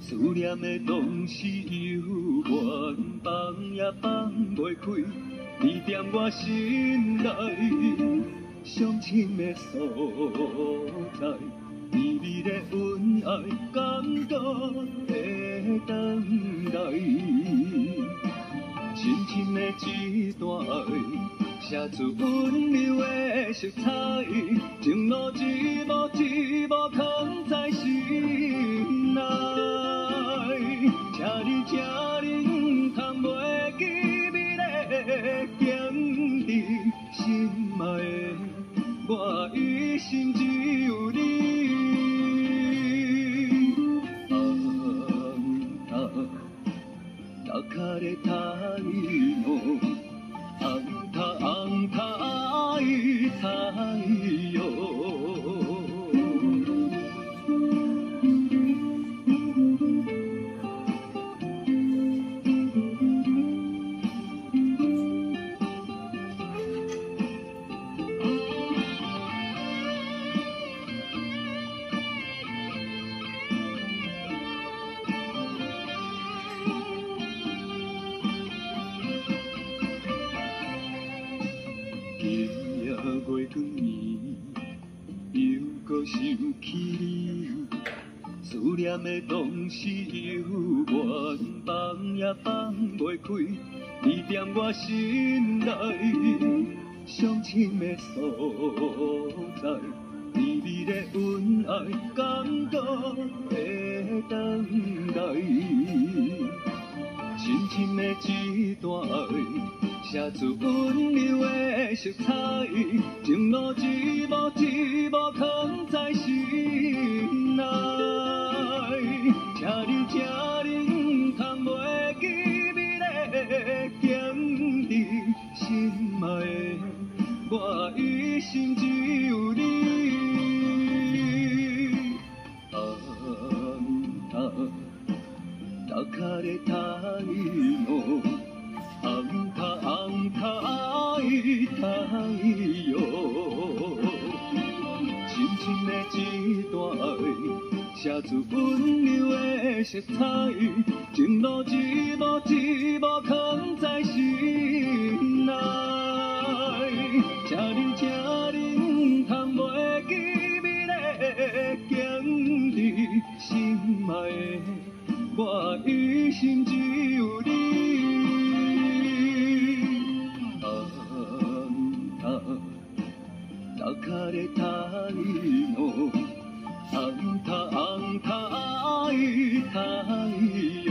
思念的当时犹原放也放袂开，你踮我心内伤心的所在，微微的恩爱感觉会等待，深深的一段爱。写出温柔的色彩，情路一幕一幕の想起你，思念。的当时犹原放也放袂开，你踮我心内伤心的所在，甜蜜的恩爱感觉会等待，深深的一段爱。写出温柔的色彩，情路一幕一幕藏一生只有你。啊啊，打开的太阳。太阳，深深的一段爱，写出温柔的色彩，情路一幕一幕藏在心内。爱的，我一生只有你。打开的太阳，红太红太太阳。